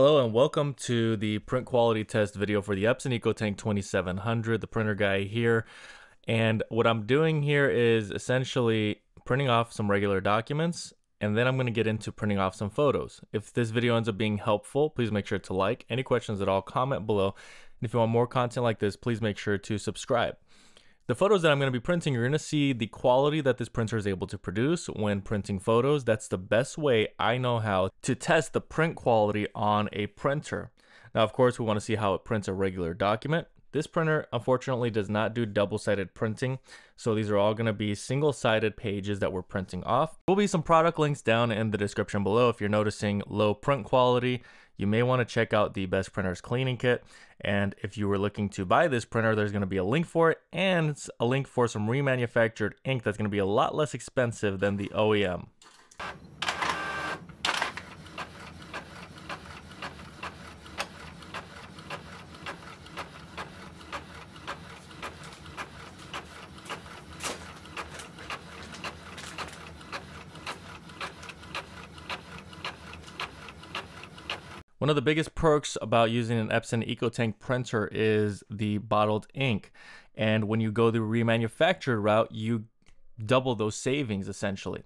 Hello and welcome to the print quality test video for the Epson EcoTank 2700, the printer guy here. And what I'm doing here is essentially printing off some regular documents and then I'm going to get into printing off some photos. If this video ends up being helpful, please make sure to like. Any questions at all, comment below. And if you want more content like this, please make sure to subscribe. The photos that I'm going to be printing, you're going to see the quality that this printer is able to produce when printing photos. That's the best way I know how to test the print quality on a printer. Now, of course, we want to see how it prints a regular document. This printer, unfortunately, does not do double-sided printing, so these are all going to be single-sided pages that we're printing off. There will be some product links down in the description below if you're noticing low print quality you may want to check out the Best Printers Cleaning Kit. And if you were looking to buy this printer, there's going to be a link for it and a link for some remanufactured ink that's going to be a lot less expensive than the OEM. One of the biggest perks about using an Epson EcoTank printer is the bottled ink. And when you go the remanufactured route, you double those savings essentially.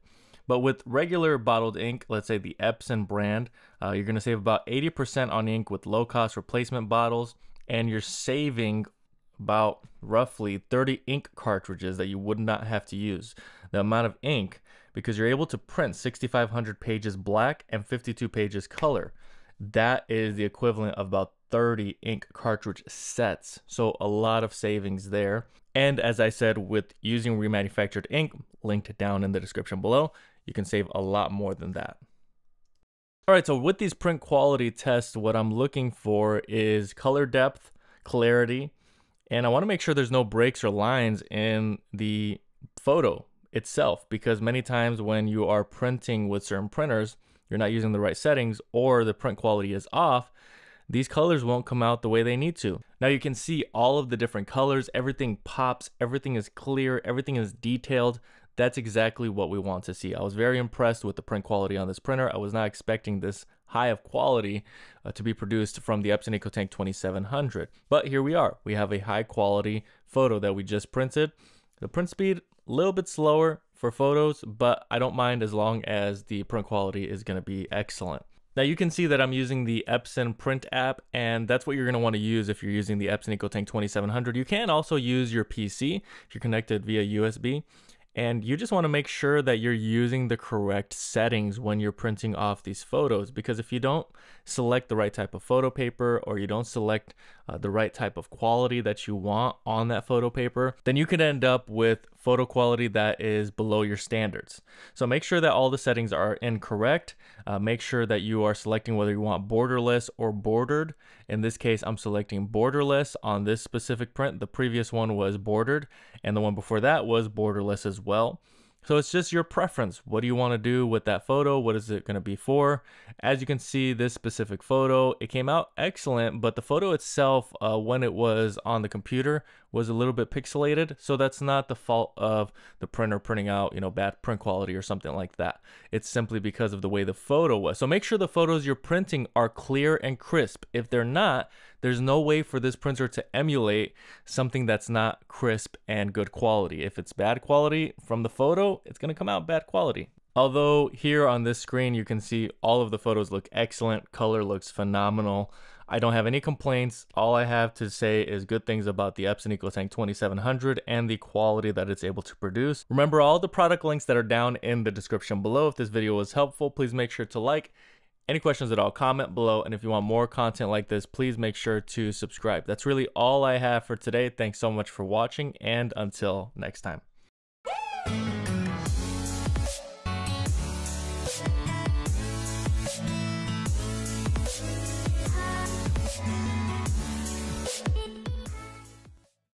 But with regular bottled ink, let's say the Epson brand, uh, you're going to save about 80% on ink with low cost replacement bottles, and you're saving about roughly 30 ink cartridges that you would not have to use. The amount of ink, because you're able to print 6,500 pages black and 52 pages color that is the equivalent of about 30 ink cartridge sets. So a lot of savings there. And as I said, with using remanufactured ink, linked down in the description below, you can save a lot more than that. All right, so with these print quality tests, what I'm looking for is color depth, clarity, and I wanna make sure there's no breaks or lines in the photo itself, because many times when you are printing with certain printers, you're not using the right settings or the print quality is off, these colors won't come out the way they need to. Now you can see all of the different colors, everything pops, everything is clear, everything is detailed. That's exactly what we want to see. I was very impressed with the print quality on this printer. I was not expecting this high of quality uh, to be produced from the Epson EcoTank 2700. But here we are. We have a high quality photo that we just printed. The print speed, a little bit slower, for photos, but I don't mind as long as the print quality is going to be excellent. Now you can see that I'm using the Epson print app and that's what you're going to want to use if you're using the Epson EcoTank 2700. You can also use your PC if you're connected via USB and you just want to make sure that you're using the correct settings when you're printing off these photos because if you don't select the right type of photo paper or you don't select uh, the right type of quality that you want on that photo paper, then you could end up with photo quality that is below your standards. So make sure that all the settings are incorrect. Uh, make sure that you are selecting whether you want borderless or bordered. In this case, I'm selecting borderless on this specific print. The previous one was bordered and the one before that was borderless as well. So it's just your preference. What do you want to do with that photo? What is it going to be for? As you can see, this specific photo, it came out excellent, but the photo itself, uh, when it was on the computer, was a little bit pixelated. So that's not the fault of the printer printing out, you know, bad print quality or something like that. It's simply because of the way the photo was. So make sure the photos you're printing are clear and crisp. If they're not, there's no way for this printer to emulate something that's not crisp and good quality. If it's bad quality from the photo, it's gonna come out bad quality. Although here on this screen, you can see all of the photos look excellent. Color looks phenomenal. I don't have any complaints. All I have to say is good things about the Epson EcoTank 2700 and the quality that it's able to produce. Remember all the product links that are down in the description below. If this video was helpful, please make sure to like. Any questions at all, comment below. And if you want more content like this, please make sure to subscribe. That's really all I have for today. Thanks so much for watching and until next time.